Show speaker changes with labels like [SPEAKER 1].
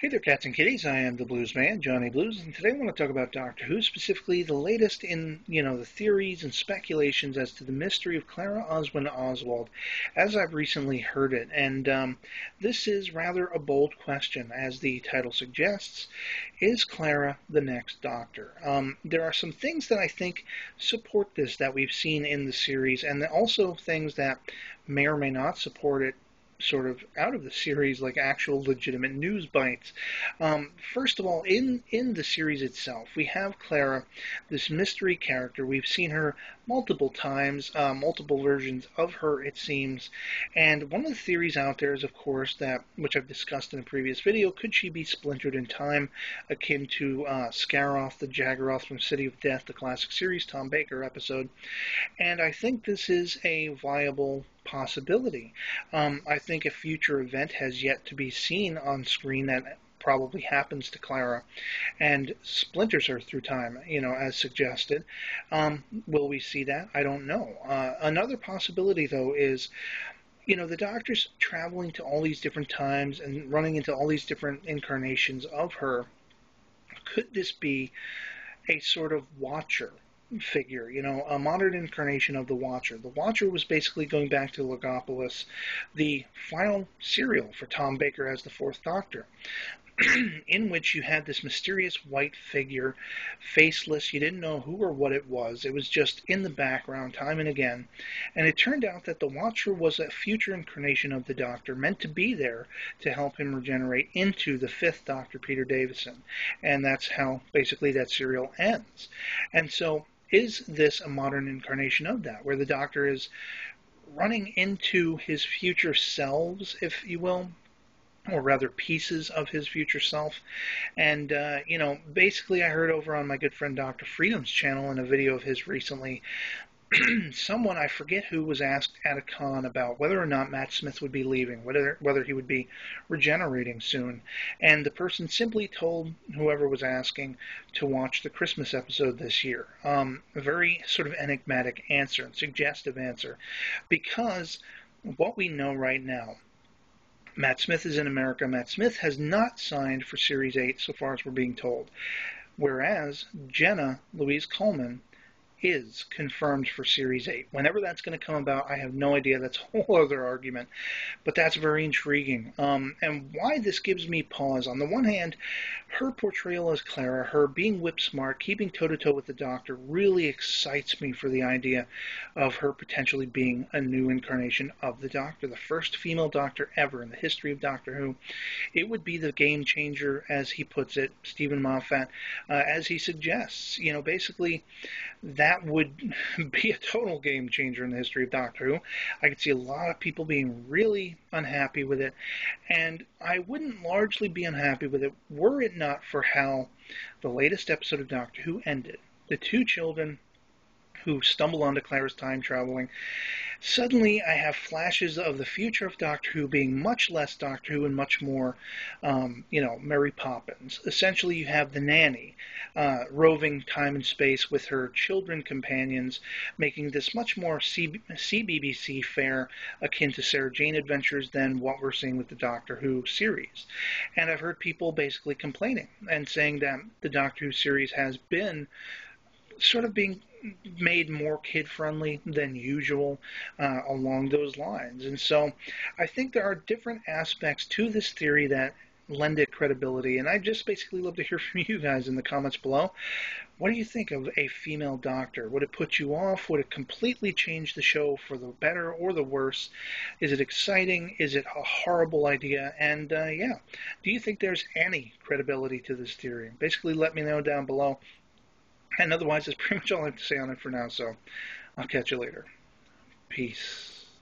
[SPEAKER 1] Hey there, cats and kitties. I am the Blues Man, Johnny Blues, and today I want to talk about Doctor Who, specifically the latest in, you know, the theories and speculations as to the mystery of Clara Oswin Oswald, as I've recently heard it. And um, this is rather a bold question, as the title suggests. Is Clara the next Doctor? Um, there are some things that I think support this that we've seen in the series, and also things that may or may not support it sort of out of the series like actual legitimate news bites. Um, first of all, in in the series itself, we have Clara, this mystery character. We've seen her multiple times, uh, multiple versions of her, it seems. And one of the theories out there is, of course, that which I've discussed in a previous video, could she be splintered in time, akin to uh, Scaroth, the Jagaroth from City of Death, the classic series Tom Baker episode. And I think this is a viable possibility. Um, I think a future event has yet to be seen on screen that probably happens to Clara and splinters her through time, you know, as suggested. Um, will we see that? I don't know. Uh, another possibility, though, is you know, the doctor's traveling to all these different times and running into all these different incarnations of her. Could this be a sort of watcher figure, you know, a modern incarnation of the Watcher. The Watcher was basically going back to Logopolis, the final serial for Tom Baker as the Fourth Doctor. in which you had this mysterious white figure, faceless. You didn't know who or what it was. It was just in the background time and again. And it turned out that the Watcher was a future incarnation of the Doctor, meant to be there to help him regenerate into the fifth Doctor, Peter Davison. And that's how basically that serial ends. And so is this a modern incarnation of that, where the Doctor is running into his future selves, if you will, or rather pieces of his future self. And, uh, you know, basically, I heard over on my good friend Dr. Freedom's channel in a video of his recently someone I forget who was asked at a con about whether or not Matt Smith would be leaving, whether whether he would be regenerating soon, and the person simply told whoever was asking to watch the Christmas episode this year. Um, a very sort of enigmatic answer, suggestive answer, because what we know right now. Matt Smith is in America. Matt Smith has not signed for Series 8 so far as we're being told. Whereas Jenna Louise Coleman is confirmed for Series 8. Whenever that's going to come about, I have no idea. That's a whole other argument. But that's very intriguing. Um, and why this gives me pause. On the one hand, her portrayal as Clara, her being whip smart, keeping toe to toe with the Doctor, really excites me for the idea of her potentially being a new incarnation of the Doctor, the first female Doctor ever in the history of Doctor Who. It would be the game changer, as he puts it, Steven Moffat, uh, as he suggests. You know, basically, that would be a total game changer in the history of Doctor Who. I could see a lot of people being really unhappy with it, and I wouldn't largely be unhappy with it were it not for how the latest episode of Doctor Who ended. The two children who stumble onto Clara's time traveling Suddenly, I have flashes of the future of Doctor Who being much less Doctor Who and much more, um, you know, Mary Poppins. Essentially, you have the nanny uh, roving time and space with her children companions, making this much more C- CBBC fare akin to Sarah Jane Adventures than what we're seeing with the Doctor Who series. And I've heard people basically complaining and saying that the Doctor Who series has been sort of being made more kid friendly than usual uh, along those lines. And so I think there are different aspects to this theory that lend it credibility. And I just basically love to hear from you guys in the comments below. What do you think of a female doctor? Would it put you off? Would it completely change the show for the better or the worse? Is it exciting? Is it a horrible idea? And uh, yeah, do you think there's any credibility to this theory? Basically, let me know down below. And otherwise, that's pretty much all I have to say on it for now, so I'll catch you later. Peace.